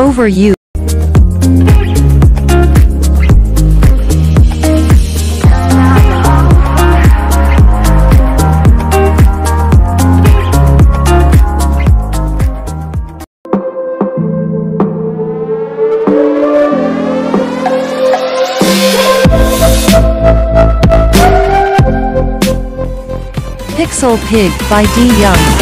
Over you. Pixel Pig by D Young.